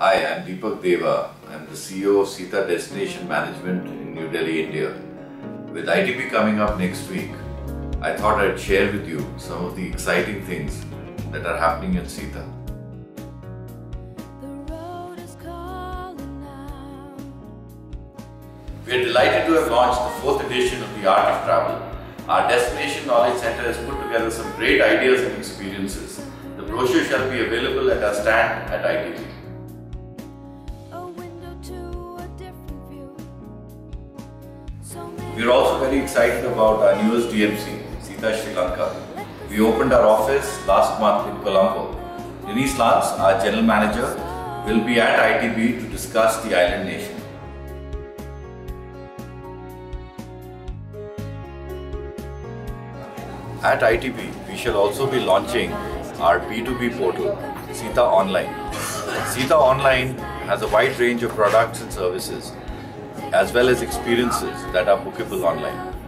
Hi, I'm Dipak Deva. I'm the CEO of Sita Destination Management in New Delhi, India. With ITB coming up next week, I thought I'd share with you some of the exciting things that are happening at Sita. We are delighted to have launched the fourth edition of the Art of Travel. Our Destination Knowledge Center has put together some great ideas and experiences. The brochure shall be available at our stand at ITB. We are also very excited about our newest DMC, Sita Sri Lanka. We opened our office last month in Colombo. Denise Lance, our general manager, will be at ITB to discuss the island nation. At ITB, we shall also be launching our B2B portal, Sita Online. Sita Online has a wide range of products and services, as well as experiences that are bookable online.